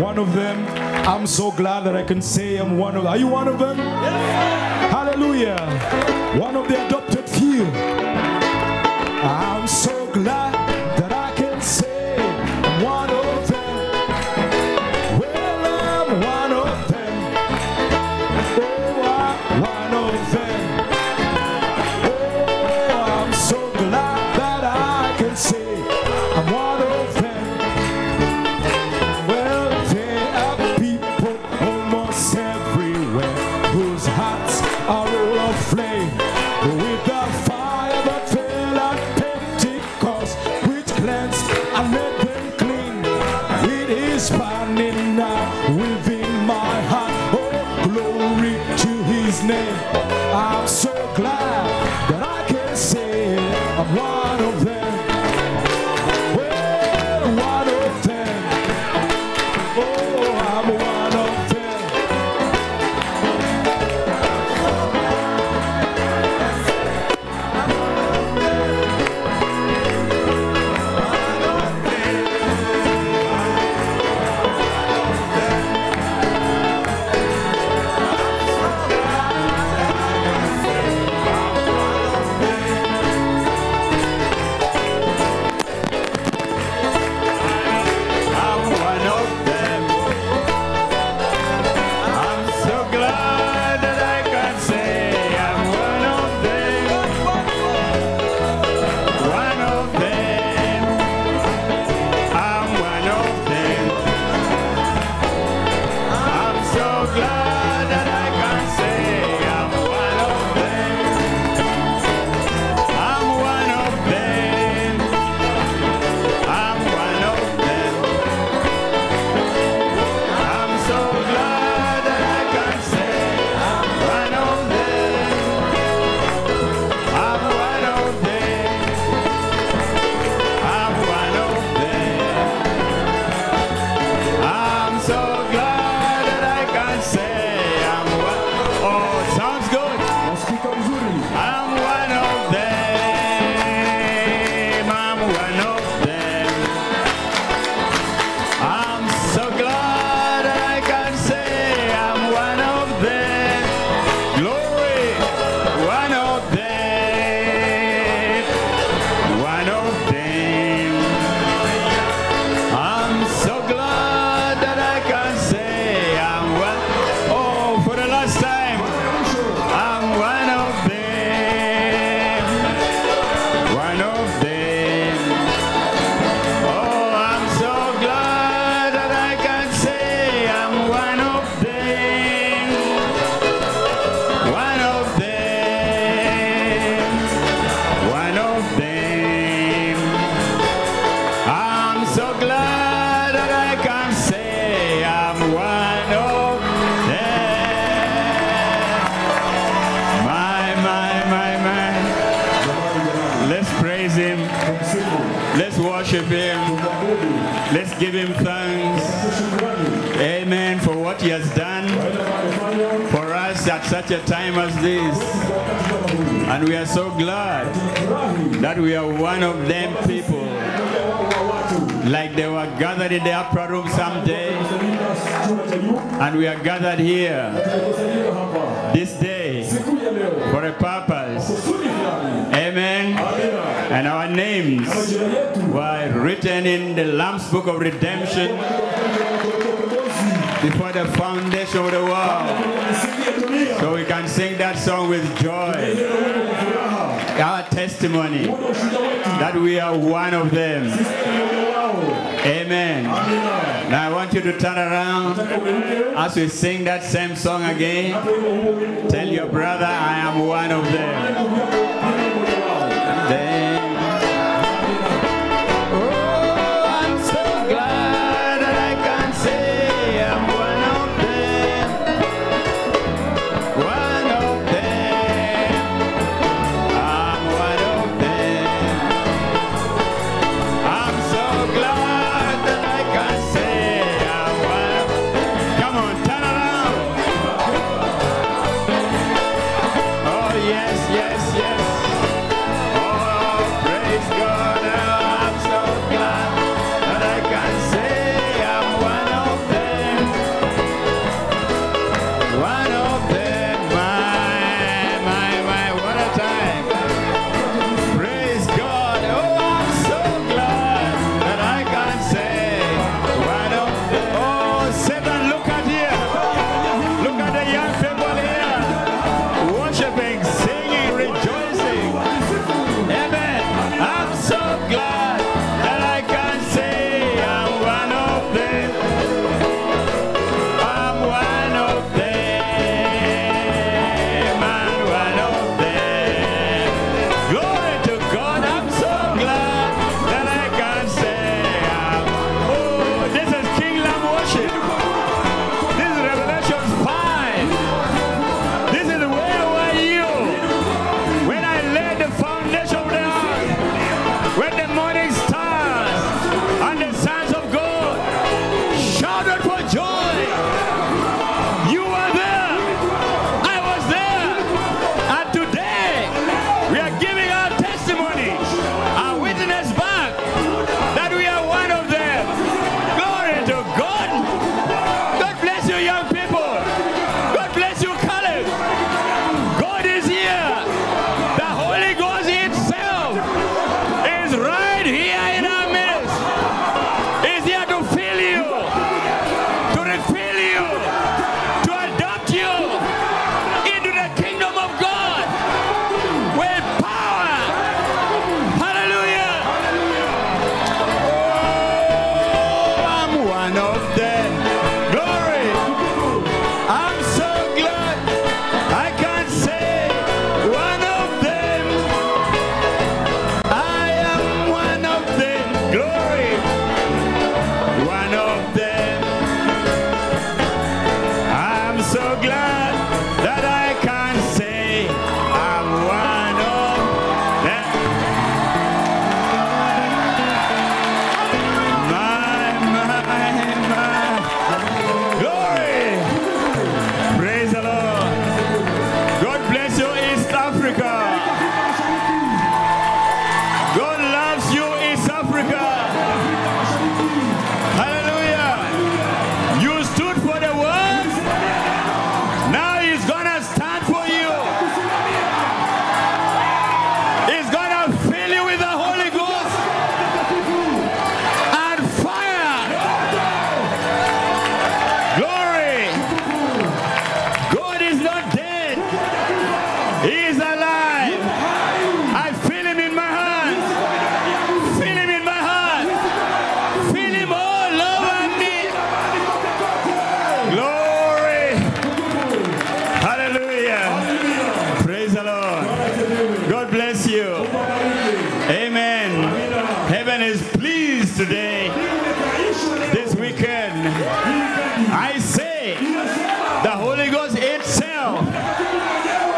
one of them. I'm so glad that I can say I'm one of. Them. Are you one of them? Hallelujah. One of the adopted few. I'm so glad that I can say I'm one of them. Well, I'm one of them. Everywhere whose hearts are all aflame with the fire that fell at Pentecost, which cleansed and made them clean. It is burning now within my heart. Oh, glory to His name. I'm so glad that I can say I'm one of them. Worship him. Let's give him thanks. Amen for what he has done for us at such a time as this. And we are so glad that we are one of them people. Like they were gathered in the upper room someday. And we are gathered here this day for a purpose. And our names were written in the Lamb's Book of Redemption before the foundation of the world. So we can sing that song with joy. Our testimony that we are one of them. Amen. Now I want you to turn around as we sing that same song again. Tell your brother, I am one of them.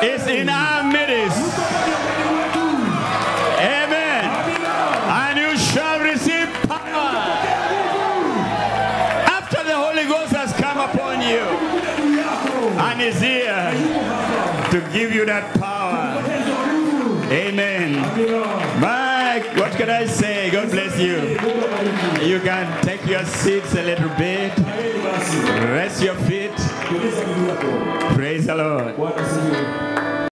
Is in our midst. Amen. And you shall receive power after the Holy Ghost has come upon you and is here to give you that power. Amen. Mike, what can I say? God bless you. You can take your seats a little bit. Rest your feet. Praise the Lord.